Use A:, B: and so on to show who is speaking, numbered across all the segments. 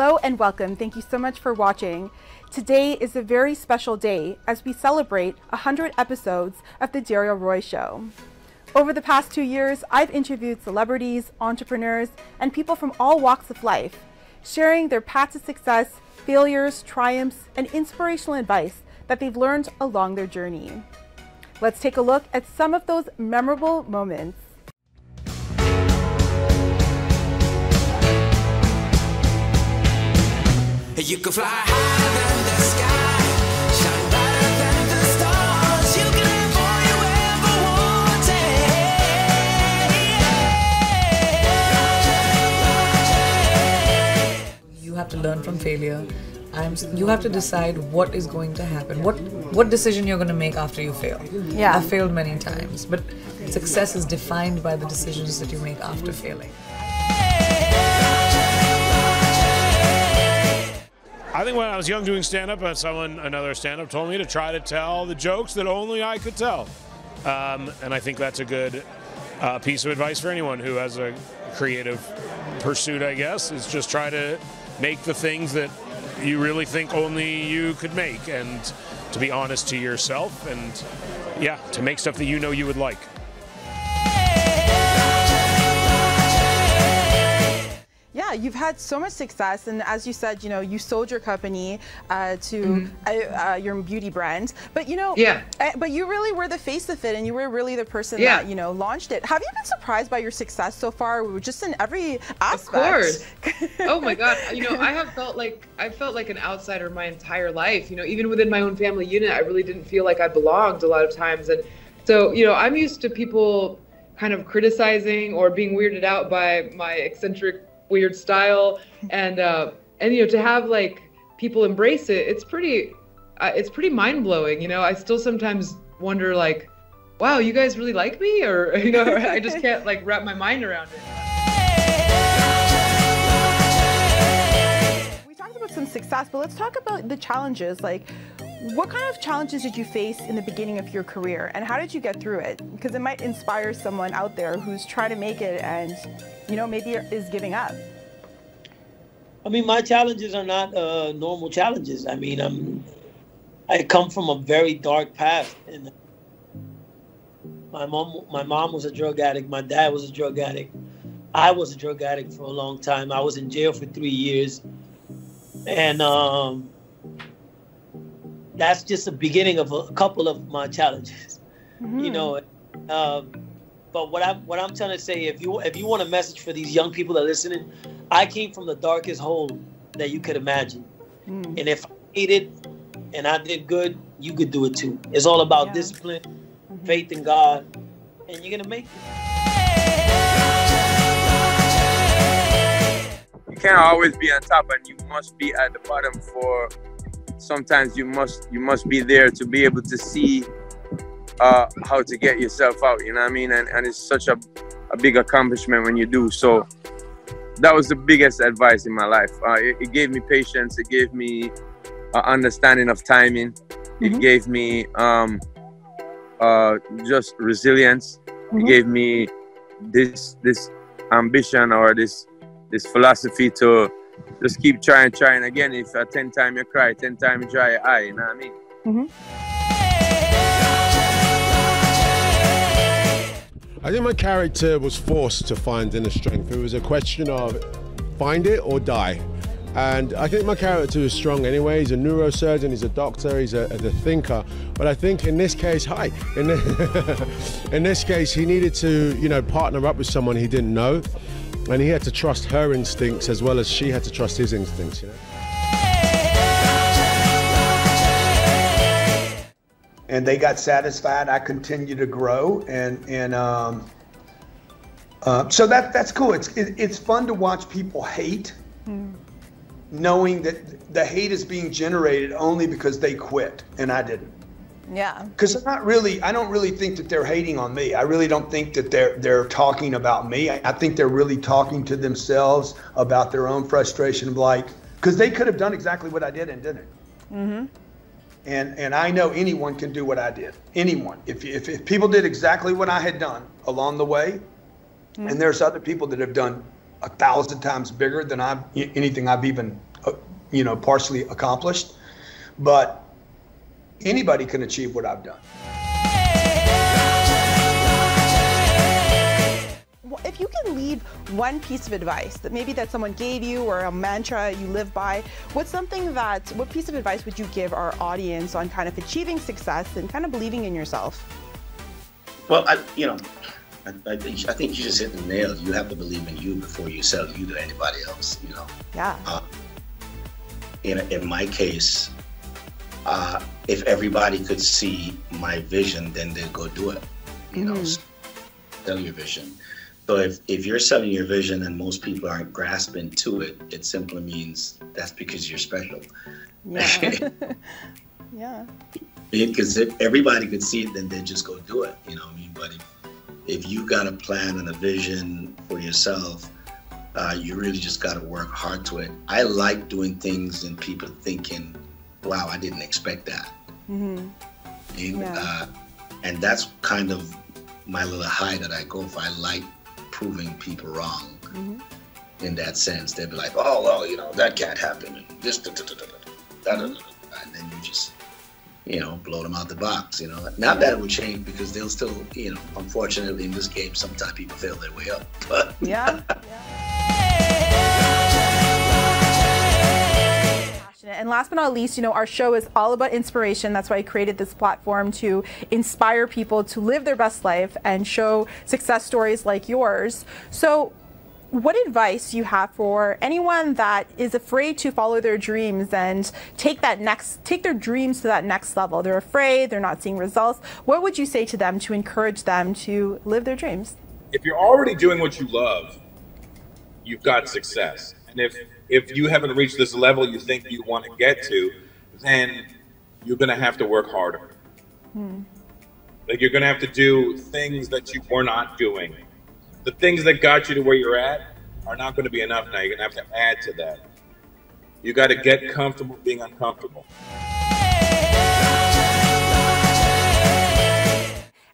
A: Hello and welcome. Thank you so much for watching. Today is a very special day as we celebrate 100 episodes of The Darriel Roy Show. Over the past two years, I've interviewed celebrities, entrepreneurs, and people from all walks of life, sharing their paths to success, failures, triumphs, and inspirational advice that they've learned along their journey. Let's take a look at some of those memorable moments. You can fly higher than the sky, shine brighter than the stars. You can have all you ever
B: wanted. You have to learn from failure. I'm, you have to decide what is going to happen. What what decision you're going to make after you fail.
A: Yeah.
B: I've failed many times, but success is defined by the decisions that you make after failing.
C: I think when I was young doing stand up, someone, another stand up, told me to try to tell the jokes that only I could tell. Um, and I think that's a good uh, piece of advice for anyone who has a creative pursuit, I guess, is just try to make the things that you really think only you could make and to be honest to yourself and, yeah, to make stuff that you know you would like.
A: Yeah, you've had so much success, and as you said, you know, you sold your company uh, to mm-hmm. uh, uh, your beauty brand, but you know,
D: yeah,
A: uh, but you really were the face of it, and you were really the person yeah. that you know launched it. Have you been surprised by your success so far, just in every aspect?
D: Of course. oh my God, you know, I have felt like I felt like an outsider my entire life. You know, even within my own family unit, I really didn't feel like I belonged a lot of times, and so you know, I'm used to people kind of criticizing or being weirded out by my eccentric weird style. And uh, and you know to have like people embrace it it's pretty uh, it's pretty mind-blowing you know? I still sometimes wonder like wow you guys really like me? Or you know i just can't like wrap my mind around it.
A: We talked about some success but let's talk about the challenges like what kind of challenges did you face in the beginning of your career and how did you get through it? Because it might inspire someone out there who's trying to make it and, you know, maybe is giving up.
E: I mean, my challenges are not uh, normal challenges. I mean, I'm, I come from a very dark past. And my mom, my mom was a drug addict. My dad was a drug addict. I was a drug addict for a long time. I was in jail for three years. And, um, that's just the beginning of a couple of my challenges. Mm-hmm. You know, um, but what I'm what I'm trying to say, if you if you want a message for these young people that are listening, I came from the darkest hole that you could imagine, mm. and if I made it and I did good, you could do it too. It's all about yeah. discipline, mm-hmm. faith in God, and you're gonna make it.
F: You can't always be on top, and you must be at the bottom for sometimes you must you must be there to be able to see uh, how to get yourself out. You know what I mean? And and it's such a a big accomplishment when you do. So that was the biggest advice in my life. Uh, it, it, gave me patience. It gave me uh, understanding of timing. Mm-hmm. It gave me um, uh, just resilience. Mm-hmm. It gave me this this ambition or this this philosophy to just keep trying, trying again. If a 10 time you cry, 10 time you dry your eye, you know what I mean? Mm-hmm.
G: I think my character was forced to find inner strength. It was a question of find it or die. And I think my character is strong anyway. He's a neurosurgeon, he's a doctor, he's a, a thinker. But I think in this case, hi, in, in this case, he needed to, you know, partner up with someone he didn't know and he had to trust her instincts as well as she had to trust his instincts. You know?
H: And they got satisfied. I continued to grow, and and um, uh, so that that's cool. It's it, it's fun to watch people hate, mm. knowing that the hate is being generated only because they quit and I didn't.
A: Yeah.
H: Because they're not really. I don't really think that they're hating on me. I really don't think that they're they're talking about me. I, I think they're really talking to themselves about their own frustration. Like, because they could have done exactly what I did and didn't. Mm-hmm. And and I know anyone can do what I did. Anyone. If if, if people did exactly what I had done along the way, mm-hmm. and there's other people that have done a thousand times bigger than I've anything I've even uh, you know partially accomplished. But anybody can achieve what I've done.
A: if you can leave one piece of advice that maybe that someone gave you or a mantra you live by, what's something that, what piece of advice would you give our audience on kind of achieving success and kind of believing in yourself?
I: Well, I, you know, I, I, think I think you just hit the nail. You have to believe in you before you sell you to anybody else. You know.
A: Yeah. Uh,
I: in in my case, uh, if everybody could see my vision, then they'd go do it. You mm-hmm. know, sell your vision. So if, if you're selling your vision and most people aren't grasping to it, it simply means that's because you're special.
A: Yeah. yeah.
I: Because if everybody could see it, then they'd just go do it. You know what I mean? But if, if you got a plan and a vision for yourself, uh, you really just got to work hard to it. I like doing things and people thinking, wow, I didn't expect that. Mm-hmm. And, yeah. uh, and that's kind of my little high that I go for. I like proving people wrong mm-hmm. in that sense. They'd be like, oh, well, you know, that can't happen. And this, da, da, da, da, and then you just, you know, blow them out the box. You know, not that it would change because they'll still, you know, unfortunately in this game, sometimes people fail their way up. But
A: yeah. And last but not least, you know, our show is all about inspiration. That's why I created this platform to inspire people to live their best life and show success stories like yours. So, what advice you have for anyone that is afraid to follow their dreams and take that next take their dreams to that next level? They're afraid, they're not seeing results. What would you say to them to encourage them to live their dreams?
J: If you're already doing what you love, you've got success. And if if you haven't reached this level you think you want to get to, then you're going to have to work harder. Hmm. Like you're going to have to do things that you were not doing. The things that got you to where you're at are not going to be enough now. You're going to have to add to that. You got to get comfortable being uncomfortable.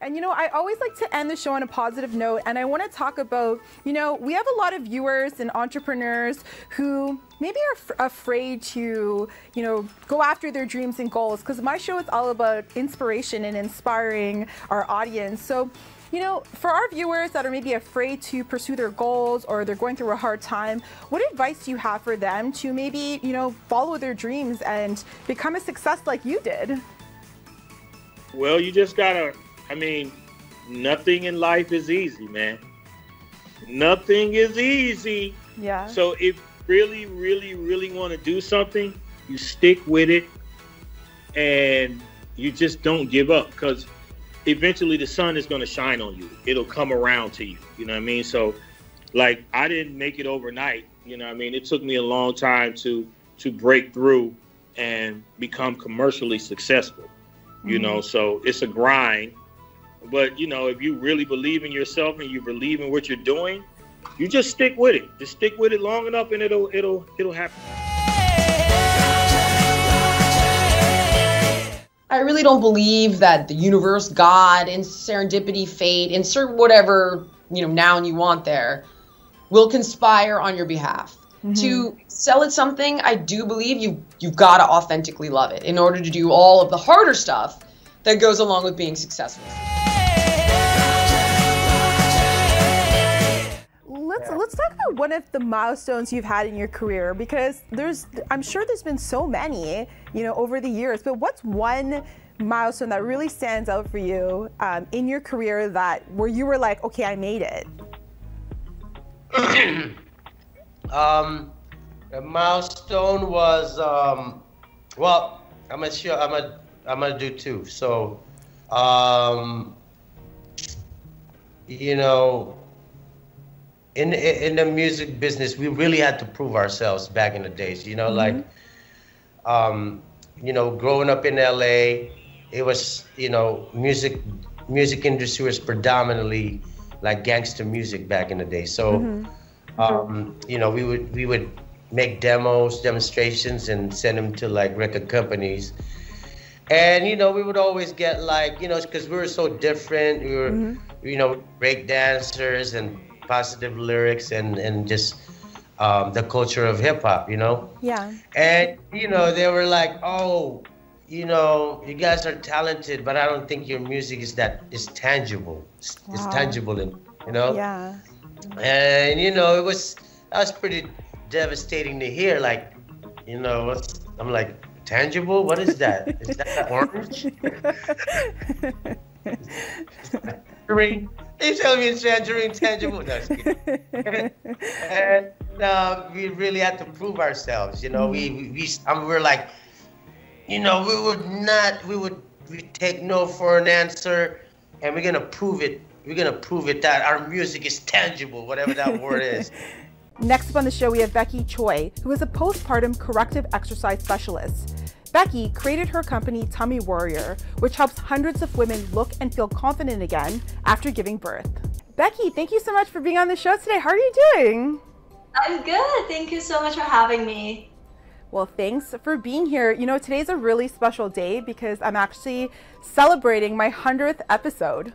A: And you know, I always like to end the show on a positive note, and I want to talk about, you know, we have a lot of viewers and entrepreneurs who maybe are afraid to, you know, go after their dreams and goals because my show is all about inspiration and inspiring our audience. So, you know, for our viewers that are maybe afraid to pursue their goals or they're going through a hard time, what advice do you have for them to maybe, you know, follow their dreams and become a success like you did?
K: Well, you just gotta I mean, nothing in life is easy, man. Nothing is easy.
A: Yeah.
K: So if really, really, really want to do something, you stick with it and you just don't give up because eventually the sun is going to shine on you. It'll come around to you. You know what I mean? So, like, I didn't make it overnight. You know what I mean? It took me a long time to to break through and become commercially successful. You mm-hmm. know, so it's a grind but you know, if you really believe in yourself and you believe in what you're doing, you just stick with it. Just stick with it long enough, and it'll it'll it'll happen.
L: I really don't believe that the universe, God, and serendipity, fate, insert whatever you know noun you want there, will conspire on your behalf. Mm-hmm. To sell it something, I do believe you you've got to authentically love it in order to do all of the harder stuff that goes along with being successful.
A: Let's let's talk about one of the milestones you've had in your career because there's I'm sure there's been so many, you know, over the years. But what's one milestone that really stands out for you um, in your career that where you were like, okay, I made it?
M: um, the milestone was um, well, I'm gonna show, I'm gonna I'm gonna do two. So, um, you know, in in the music business, we really had to prove ourselves back in the days. You know, mm-hmm. like, um, you know, growing up in LA, it was you know, music music industry was predominantly like gangster music back in the day. So, mm-hmm. um, you know, we would we would make demos, demonstrations, and send them to like record companies and you know, we would always get like, you know, because we were so different. We were, mm-hmm. you know, break dancers and positive lyrics and and just um, the culture of hip hop, you know.
A: Yeah.
M: And you know, they were like, "Oh, you know, you guys are talented, but I don't think your music is that is tangible. It's, it's tangible, and you know."
A: Yeah.
M: And you know, it was that was pretty devastating to hear. Like, you know, what's, I'm like, tangible? What is that? Is that orange? They tell me it's tangerine tangible. No, and uh, we really had to prove ourselves. You know, we we, we I mean, we're like, you know, we would not, we would we take no for an answer, and we're gonna prove it. We're gonna prove it that our music is tangible, whatever that word is.
A: Next up on the show, we have Becky Choi, who is a postpartum corrective exercise specialist. Becky created her company Tummy Warrior, which helps hundreds of women look and feel confident again after giving birth. Becky, thank you so much for being on the show today. How are you doing?
N: I'm good. Thank you so much for having me.
A: Well, thanks for being here. You know, today's a really special day because I'm actually celebrating my 100th episode.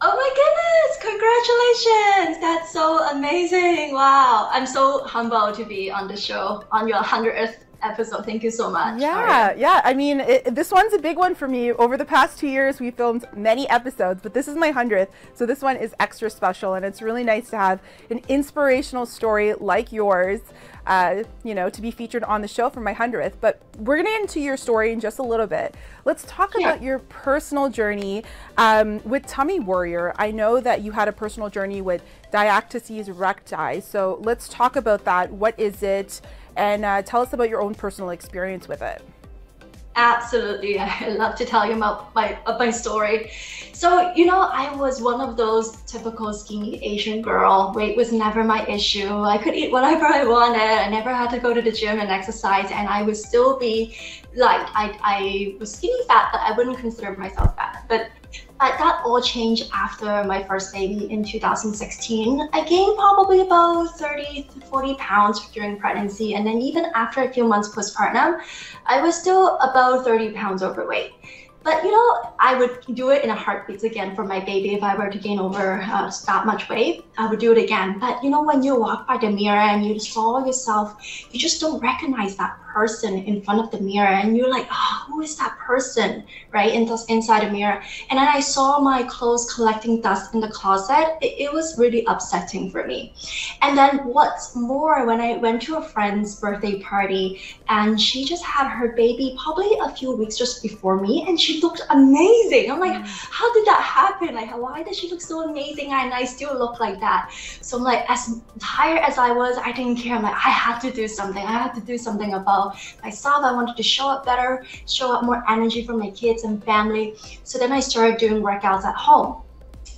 N: Oh my goodness! Congratulations! That's so amazing. Wow. I'm so humbled to be on the show on your 100th episode. Thank you so much.
A: Yeah, yeah. I mean, it, this one's a big one for me. Over the past two years, we filmed many episodes, but this is my 100th. So this one is extra special. And it's really nice to have an inspirational story like yours, uh, you know, to be featured on the show for my 100th. But we're going to get into your story in just a little bit. Let's talk
N: Yeah.
A: about your personal journey um, with Tummy Warrior. I know that you had a personal journey with diastasis recti. So let's talk about that. What is it? And uh, tell us about your own personal experience with it.
N: Absolutely. I love to tell you about my, of my story. So, you know, I was one of those typical skinny Asian girl. Weight was never my issue. I could eat whatever I wanted. I never had to go to the gym and exercise, and I would still be like, I, I was skinny fat, but I wouldn't consider myself fat. But but that all changed after my first baby in 2016. I gained probably about 30 to 40 pounds during pregnancy, and then even after a few months postpartum, I was still about 30 pounds overweight. But you know, I would do it in a heartbeat again for my baby if I were to gain over uh, that much weight. I would do it again. But you know, when you walk by the mirror and you saw yourself, you just don't recognize that person in front of the mirror, and you're like, oh, who is that person, right? In the, inside the mirror. And then I saw my clothes collecting dust in the closet. It, it was really upsetting for me. And then what's more, when I went to a friend's birthday party, and she just had her baby probably a few weeks just before me, and she looked amazing. I'm like, mm. how did that happen? Like, why does she look so amazing and I still look like that? So I'm like, as tired as I was, I didn't care. I'm like, I had to do something. I had to do something about myself. I wanted to show up better, show up more energy for my kids and family. So then I started doing workouts at home.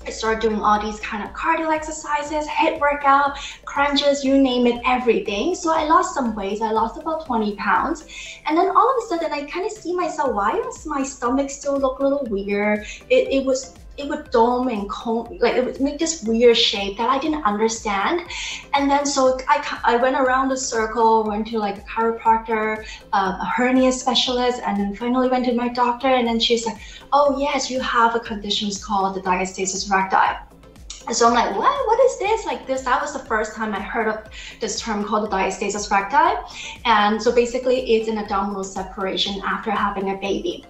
N: I started doing all these kind of cardio exercises, HIIT workout, crunches, you name it, everything. So I lost some weight. I lost about 20 pounds. And then all of a sudden, I kind of see myself, why does my stomach still look a little weird? It, it was it would dome and cone, like it would make this weird shape that I didn't understand. And then so I, I went around the circle, went to like a chiropractor, uh, a hernia specialist, and then finally went to my doctor. And then she's like, oh yes, you have a condition called the diastasis recti. And so I'm like, what? What is this? Like this? That was the first time I heard of this term called the diastasis recti. And so basically, it's an abdominal separation after having a baby.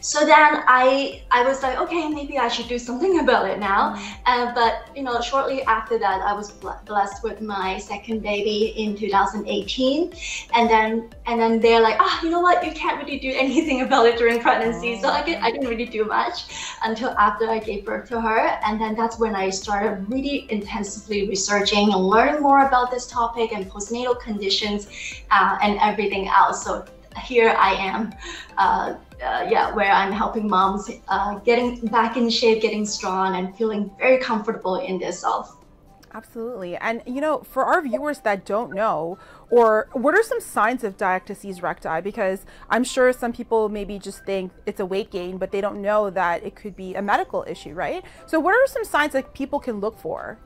N: So then I I was like, okay, maybe I should do something about it now. Uh, but you know, shortly after that, I was bl- blessed with my second baby in 2018, and then and then they're like, ah, you know what? You can't really do anything about it during pregnancy. So I did I didn't really do much until after I gave birth to her, and then that's when I started really intensively researching and learning more about this topic and postnatal conditions uh, and everything else. So here I am, uh, uh, yeah, where I'm helping moms uh, getting back in shape, getting strong, and feeling very comfortable in their self.
A: Absolutely. And you know, for our viewers that don't know, or what are some signs of diastasis recti? Because I'm sure some people maybe just think it's a weight gain, but they don't know that it could be a medical issue, right? So, what are some signs that people can look for?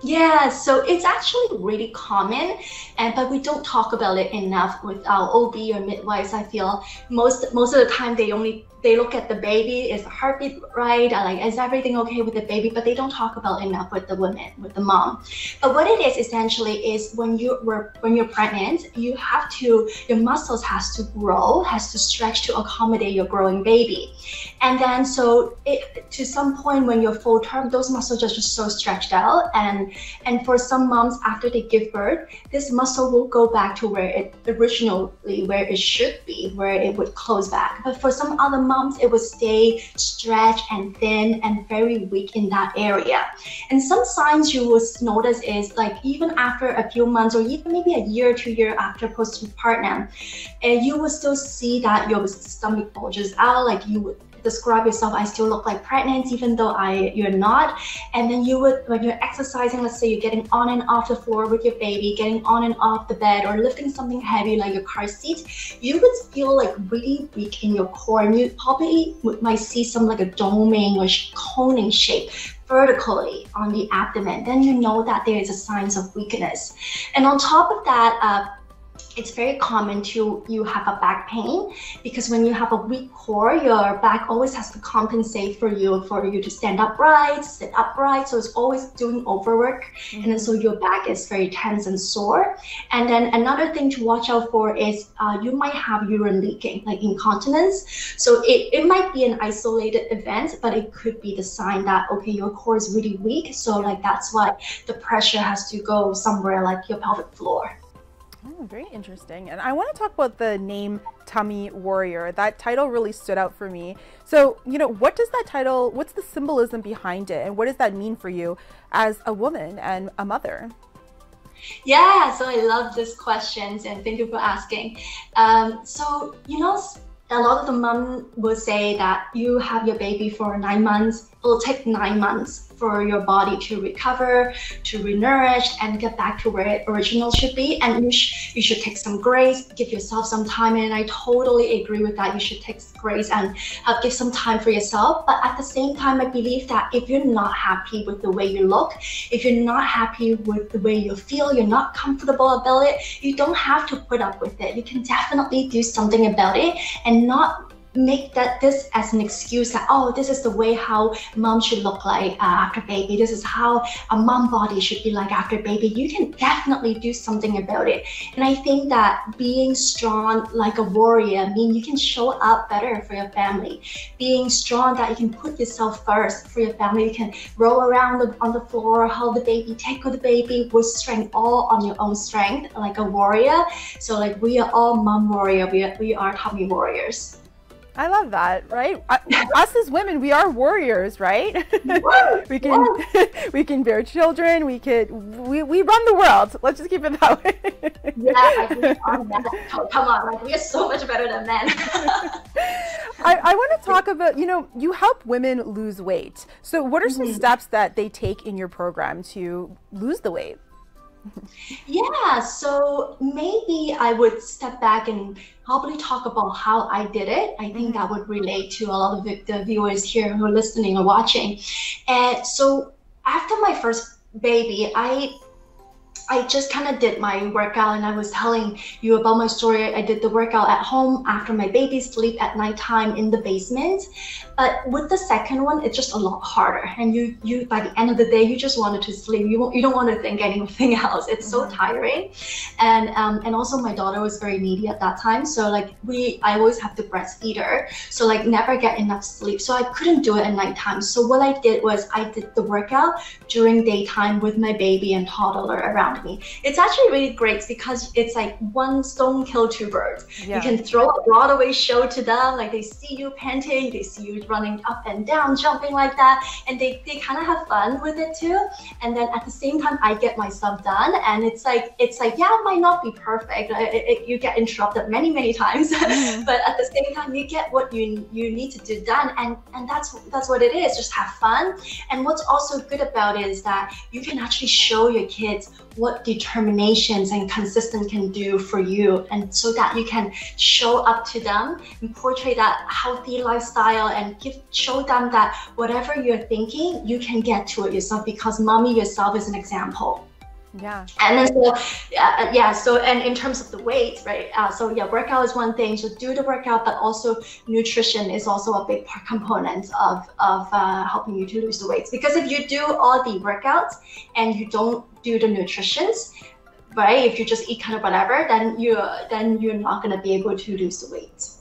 N: Yeah, so it's actually really common, and but we don't talk about it enough with uh, our OB or midwives. I feel most most of the time they only they look at the baby is the heartbeat right? Like is everything okay with the baby? But they don't talk about enough with the women with the mom. But what it is essentially is when you were when you're pregnant you have to your muscles has to grow has to stretch to accommodate your growing baby. And then so it, to some point when you're full term those muscles are just so stretched out. And and for some moms after they give birth this muscle will go back to where it originally where it should be where it would close back. But for some other moms, it would stay stretched and thin and very weak in that area. And some signs you will notice is like even after a few months or even maybe a year or two year after postpartum, and you will still see that your stomach bulges out, like you would describe yourself, I still look like pregnant, even though I you're not. And then you would, when you're exercising, let's say you're getting on and off the floor with your baby, getting on and off the bed, or lifting something heavy like your car seat, you would feel like really weak in your core, and you probably might see some like a doming or coning shape vertically on the abdomen, then you know that there is a signs of weakness. And on top of that, uh, it's very common to you have a back pain because when you have a weak core, your back always has to compensate for you for you to stand upright, sit upright. So it's always doing overwork, mm-hmm. and then so your back is very tense and sore. And then another thing to watch out for is uh, you might have urine leaking, like incontinence. So it, it might be an isolated event, but it could be the sign that okay, your core is really weak. So like that's why the pressure has to go somewhere like your pelvic floor.
A: Oh, very interesting. And I want to talk about the name Tummy Warrior. That title really stood out for me. So, you know, what does that title, what's the symbolism behind it? And what does that mean for you as a woman and a mother?
N: Yeah, so I love these questions and thank you for asking. Um, so, you know, a lot of the mom will say that you have your baby for nine months, it will take nine months for your body to recover, to renourish, and get back to where it original should be. And you, sh- you should take some grace, give yourself some time. And I totally agree with that. You should take grace and uh, give some time for yourself. But at the same time, I believe that if you're not happy with the way you look, if you're not happy with the way you feel, you're not comfortable about it, you don't have to put up with it. You can definitely do something about it and not make that this as an excuse that oh this is the way how mom should look like uh, after baby. This is how a mom body should be like after baby. You can definitely do something about it. And i think that being strong like a warrior I mean you can show up better for your family. Being strong that you can put yourself first for your family. You can roll around on the floor hold the baby take the baby with strength all on your own strength like a warrior. So like we are all mom warrior. We are, we are tummy warriors
A: I love that, right? Us as women, we are warriors, right? we can we can bear children. We could we, we run the world. Let's just keep it that way.
N: yeah, come on, like we are so much better than men.
A: I, I want to talk about you know you help women lose weight. So what are some mm-hmm. steps that they take in your program to lose the weight?
N: Yeah, so maybe I would step back and probably talk about how I did it. I think mm-hmm. that would relate to a lot of the viewers here who are listening or watching. And so after my first baby, I I just kind of did my workout and I was telling you about my story. I did the workout at home after my baby sleep at nighttime in the basement. But with the second one, it's just a lot harder. And you, you by the end of the day, you just wanted to sleep. You, you don't want to think anything else. It's so mm-hmm. tiring. And um, and also my daughter was very needy at that time. So like we, I always have to breastfeed her. So like never get enough sleep. So I couldn't do it at nighttime. So what I did was I did the workout during daytime with my baby and toddler around me. It's actually really great because it's like one stone kill two birds. Yeah. You can throw a Broadway show to them, like they see you panting, they see you running up and down, jumping like that, and they, they kind of have fun with it too. And then at the same time, I get my stuff done, and it's like it's like yeah, it might not be perfect. It, it, you get interrupted many many times, but at the same time, you get what you you need to do done, and and that's that's what it is. Just have fun. And what's also good about it is that you can actually show your kids what determinations and consistent can do for you. And so that you can show up to them and portray that healthy lifestyle and give show them that whatever you're thinking you can get to it yourself. Because mommy yourself is an example
A: Yeah.
N: And then so uh, yeah, so and in terms of the weight, right? Uh, so yeah, workout is one thing. So do the workout, but also nutrition is also a big part component of of uh, helping you to lose the weight. Because if you do all the workouts and you don't do the nutritions, right? If you just eat kind of whatever, then you then you're not gonna be able to lose the weight.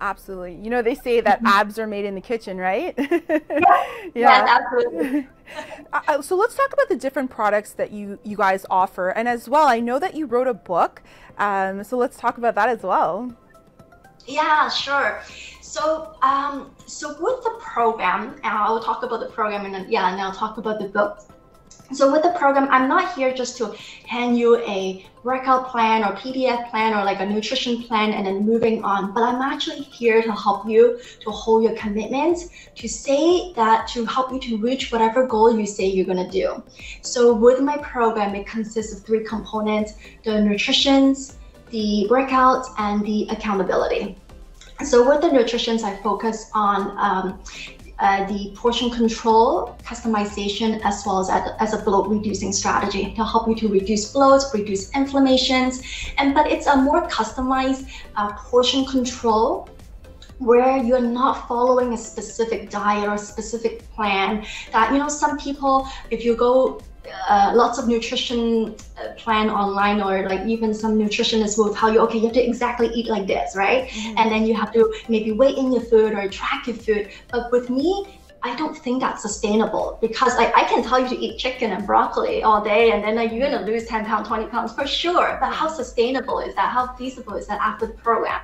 A: Absolutely. You know, they say that abs are made in the kitchen, right?
N: yeah. yeah. absolutely.
A: Uh, uh, so let's talk about the different products that you you guys offer, and as well, I know that you wrote a book. Um, so let's talk about that as well.
N: Yeah, sure. So, um, so with the program, and I'll talk about the program, and then yeah, and I'll talk about the book. So with the program, I'm not here just to hand you a workout plan or PDF plan or like a nutrition plan and then moving on, but I'm actually here to help you to hold your commitments, to say that to help you to reach whatever goal you say you're gonna do. So with my program, it consists of three components, the nutritions, the workouts, and the accountability. So with the nutritions, I focus on um, uh, the portion control, customization, as well as as a bloat reducing strategy. To help you to reduce bloats, reduce inflammations, and but it's a more customized uh, portion control where you're not following a specific diet or a specific plan that you know some people if you go uh, lots of nutrition uh, plan online or like even some nutritionists will tell you okay you have to exactly eat like this right mm-hmm. and then you have to maybe weigh in your food or track your food but with me I don't think that's sustainable because like I can tell you to eat chicken and broccoli all day and then like, you're gonna lose 10 pounds, 20 pounds for sure. But how sustainable is that? How feasible is that after the program?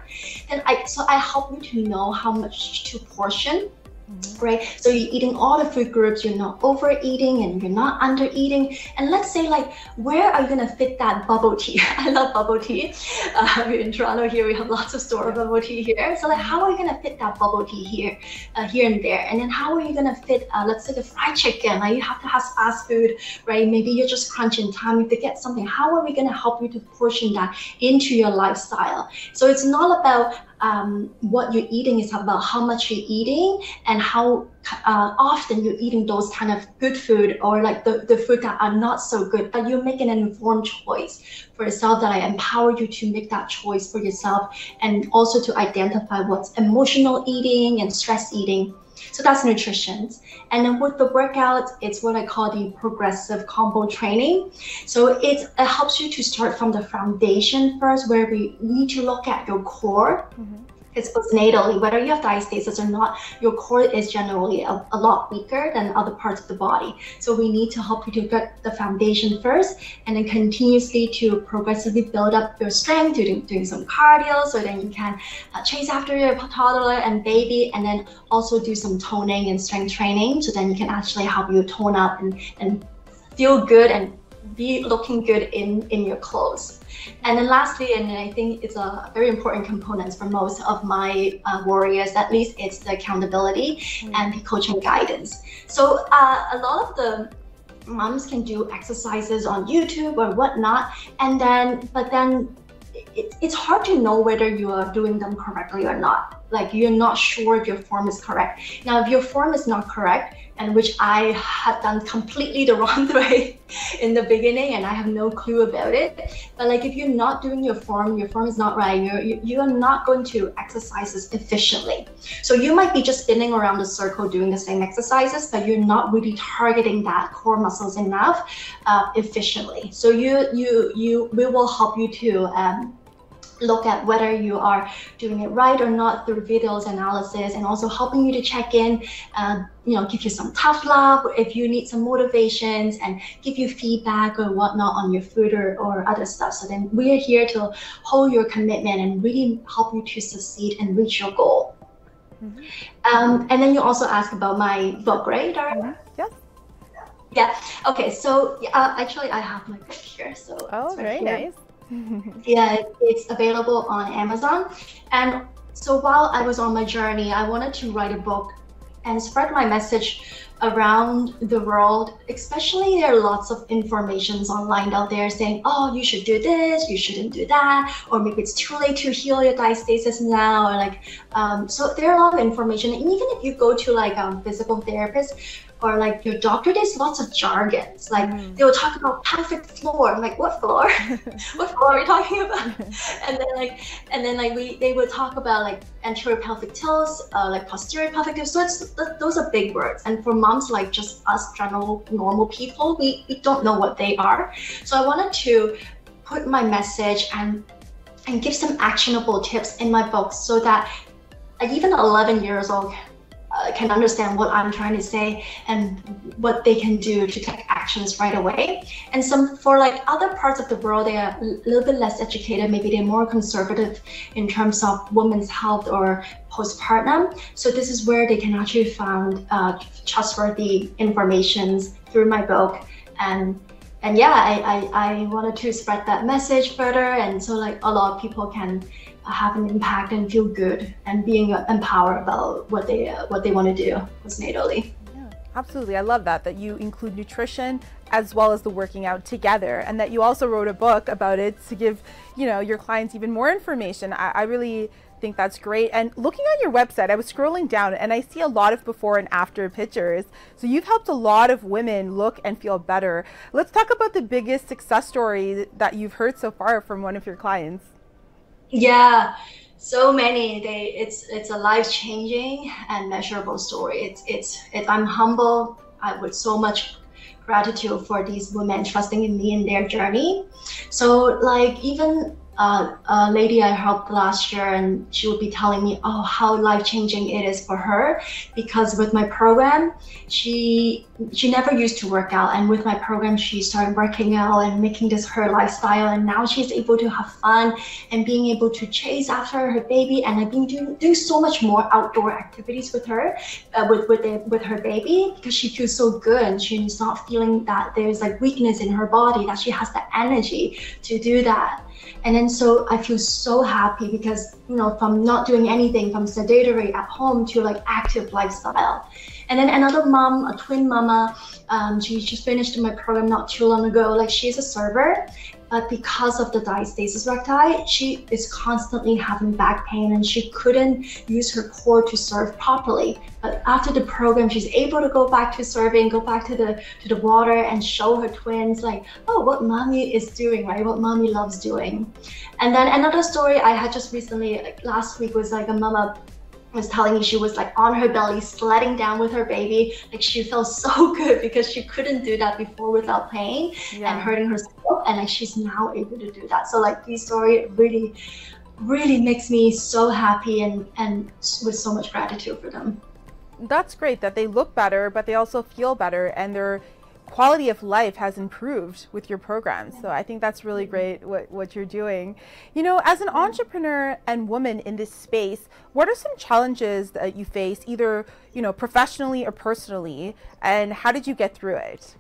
N: And I so I help you to know how much to portion Mm-hmm. right? So you're eating all the food groups, you're not overeating and you're not under eating. And let's say like, where are you gonna fit that bubble tea? I love bubble tea. Uh, we're in Toronto here, we have lots of store bubble tea here. So like, how are you gonna fit that bubble tea here, uh, here and there? And then how are you gonna fit, uh, let's say the fried chicken, like you have to have fast food, right? Maybe you're just crunching time, you have to get something. How are we gonna help you to portion that into your lifestyle? So it's not about um, what you're eating is about how much you're eating and how uh, often you're eating those kind of good food or like the, the food that are not so good, but you're making an informed choice for yourself that I empower you to make that choice for yourself and also to identify what's emotional eating and stress eating so that's nutrition. And then with the workout, it's what I call the progressive combo training. So it, it helps you to start from the foundation first, where we need to look at your core. Mm-hmm it's postnatally, whether you have diastasis or not, your core is generally a, a, lot weaker than other parts of the body. So we need to help you to get the foundation first and then continuously to progressively build up your strength, doing, doing some cardio so then you can uh, chase after your toddler and baby and then also do some toning and strength training so then you can actually help you tone up and, and feel good and be looking good in, in your clothes. And then lastly, and I think it's a very important component for most of my uh, warriors, at least it's the accountability mm-hmm. and the coaching guidance. So uh, a lot of the moms can do exercises on YouTube or whatnot, and then, but then it, it's hard to know whether you are doing them correctly or not. Like you're not sure if your form is correct. Now, if your form is not correct, and which I had done completely the wrong way in the beginning and I have no clue about it. But like if you're not doing your form, your form is not right, you're, you, you are not going to exercises efficiently. So you might be just spinning around the circle doing the same exercises, but you're not really targeting that core muscles enough uh, efficiently. So you, you, you, we will help you to um, look at whether you are doing it right or not through videos analysis and also helping you to check in uh, you know give you some tough love if you need some motivations and give you feedback or whatnot on your food or, or other stuff. So then we're here to hold your commitment and really help you to succeed and reach your goal. Mm-hmm. um, and then you also asked about my book right Dara? Mm-hmm.
A: yes.
N: Yeah. Okay. So uh, actually i have my book here so
A: oh very nice
N: yeah, it's available on Amazon. And so while I was on my journey, I wanted to write a book and spread my message around the world, especially there are lots of informations online out there saying, oh, you should do this, you shouldn't do that, or maybe it's too late to heal your diastasis now, or like, um, so there are a lot of information. And even if you go to like um, physical therapists, or like your doctor, there's lots of jargons. Like they will talk about pelvic floor. I'm like, what floor? what floor are we talking about? and then like, and then like we they would talk about like anterior pelvic tilts, uh, like posterior pelvic tilts. So it's, th- those are big words. And for moms like just us general normal people, we, we don't know what they are. So I wanted to put my message and and give some actionable tips in my book so that even 11 years old can understand what I'm trying to say and what they can do to take actions right away. And some for like other parts of the world, they are a little bit less educated. Maybe they're more conservative in terms of women's health or postpartum. So this is where they can actually find uh, trustworthy informations through my book and and yeah, I, I, I wanted to spread that message further, and so like a lot of people can have an impact and feel good and being empowered about what they uh, what they want to do postnatally.
A: Absolutely. I love that, that you include nutrition as well as the working out together and that you also wrote a book about it to give, you know, your clients even more information. I, I really think that's great. And looking on your website, I was scrolling down and I see a lot of before and after pictures. So you've helped a lot of women look and feel better. Let's talk about the biggest success story that you've heard so far from one of your clients.
N: Yeah so many they it's it's a life changing and measurable story. It's it's it, i'm humble. I, with so much gratitude for these women trusting in me in their journey. So like even uh, a lady I helped last year, and she would be telling me, "Oh, how life changing it is for her," because with my program, she she never used to work out, and with my program, she started working out and making this her lifestyle, and now she's able to have fun and being able to chase after her baby, and I've been doing doing so much more outdoor activities with her, uh, with with with her baby, because she feels so good, and she's not feeling that there's like weakness in her body, that she has the energy to do that. And then so I feel so happy because, you know, from not doing anything from sedentary at home to like active lifestyle. And then another mom, a twin mama, um, she just finished my program not too long ago. Like she's a server but because of the diastasis recti, she is constantly having back pain and she couldn't use her core to serve properly. But after the program, she's able to go back to serving, go back to the to the water and show her twins like, oh, what mommy is doing, right? What mommy loves doing. And then another story I had just recently, like last week, was like a mama was telling me she was like on her belly sledding down with her baby. Like she felt so good because she couldn't do that before without pain yeah. and hurting herself and like she's now able to do that. So like this story really really makes me so happy and and with so much gratitude for them.
A: That's great that they look better but they also feel better and they're quality of life has improved with your program. So I think that's really great what, what you're doing. You know, as an entrepreneur and woman in this space, what are some challenges that you face either, you know, professionally or personally, and how did you get through it?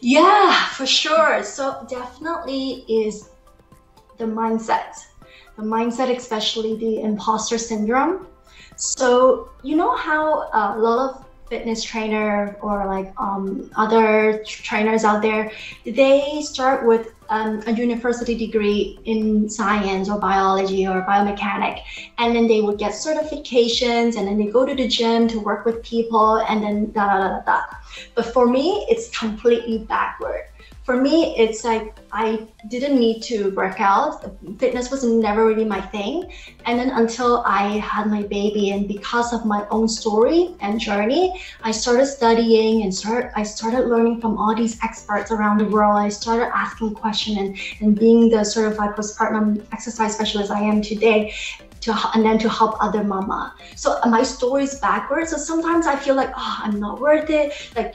N: Yeah, for sure. So definitely is the mindset. The mindset, especially the imposter syndrome. So you know how uh, a lot of fitness trainer or like um, other trainers out there, they start with um, a university degree in science or biology or biomechanic, and then they would get certifications, and then they go to the gym to work with people, and then da da da da. But for me, it's completely backward for me, it's like I didn't need to work out. Fitness was never really my thing. And then until I had my baby, and because of my own story and journey, I started studying and start. I started learning from all these experts around the world. I started asking questions and, and being the certified postpartum exercise specialist I am today. To, and then to help other mama. So my story is backwards. So sometimes I feel like, oh, I'm not worth it. Like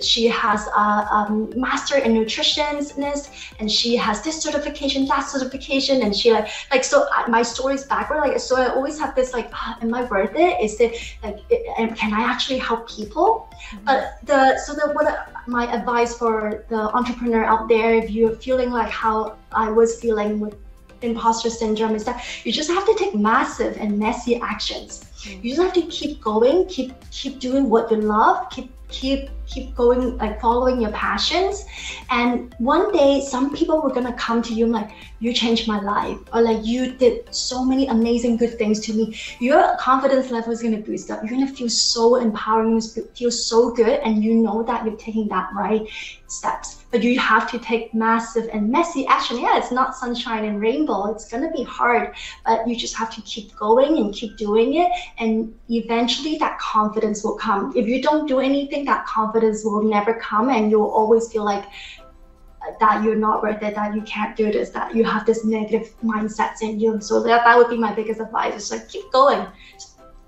N: she has a, a master in nutritionist and she has this certification that certification and she like like so my story is backward like so i always have this like oh, am i worth it is it like it, can i actually help people mm-hmm. but the so the what my advice for the entrepreneur out there if you're feeling like how i was feeling with imposter syndrome is that you just have to take massive and messy actions. Mm. You just have to keep going, keep keep doing what you love, keep keep keep going like following your passions. And one day some people were gonna come to you and like you changed my life or like you did so many amazing good things to me. Your confidence level is gonna boost up. You're gonna feel so empowering feel so good and you know that you're taking that right steps. But you have to take massive and messy action. Yeah it's not sunshine and rainbow. It's gonna be hard but you just have to keep going and keep doing it and eventually that confidence will come. If you don't do anything that confidence will never come and you'll always feel like that you're not worth it, that you can't do this, that you have this negative mindsets in you. So that, that would be my biggest advice. Is like keep going.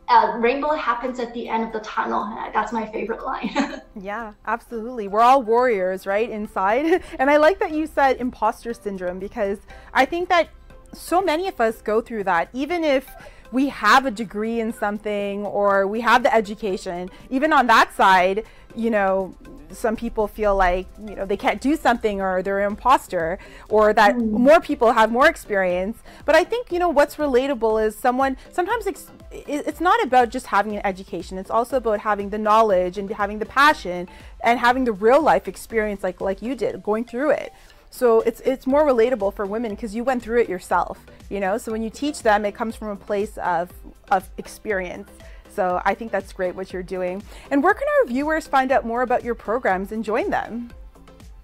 N: Uh, rainbow happens at the end of the tunnel. That's my favorite line.
A: yeah, absolutely. We're all warriors, right? Inside. And I like that you said imposter syndrome because I think that so many of us go through that, even if we have a degree in something or we have the education, even on that side, you know, some people feel like you know they can't do something or they're an imposter or that mm. more people have more experience. But i think you know what's relatable is someone sometimes it's, it's not about just having an education. It's also about having the knowledge and having the passion and having the real life experience like like you did going through it. So it's it's more relatable for women because you went through it yourself you know? So when you teach them it comes from a place of of experience so I think that's great what you're doing. And where can our viewers find out more about your programs and join them?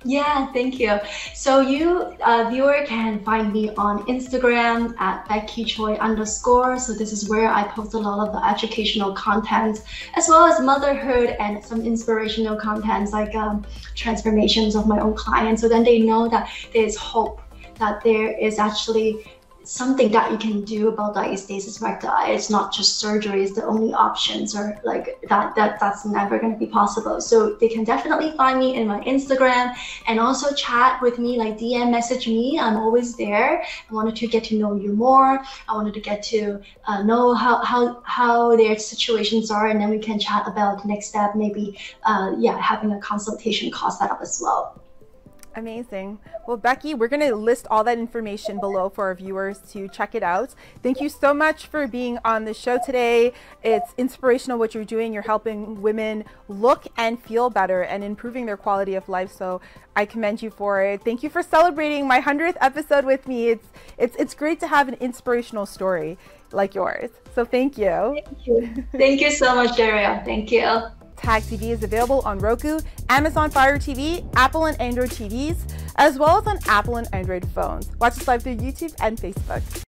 N: Yeah, thank you. So you, uh, viewer, can find me on Instagram at Becky Choi underscore. So this is where I post a lot of the educational content, as well as motherhood and some inspirational contents like um, transformations of my own clients. So then they know that there's hope, that there is actually something that you can do about diastasis recti. It's not just surgery is the only options or like that, that that's never going to be possible. So they can definitely find me in my Instagram and also chat with me, like DM message me. I'm always there. I wanted to get to know you more. I wanted to get to uh, know how, how, how their situations are and then we can chat about the next step, maybe, uh, yeah, having a consultation call set up as well.
A: Amazing. Well, Becky, we're going to list all that information below for our viewers to check it out. Thank you so much for being on the show today. It's inspirational what you're doing. You're helping women look and feel better and improving their quality of life. So I commend you for it. Thank you for celebrating my 100th episode with me. It's it's it's great to have an inspirational story like yours. So thank you.
N: Thank you. thank you so much, Darriel. Thank you.
A: Tag TV is available on Roku, Amazon Fire TV, Apple and Android TVs, as well as on Apple and Android phones. Watch us live through YouTube and Facebook.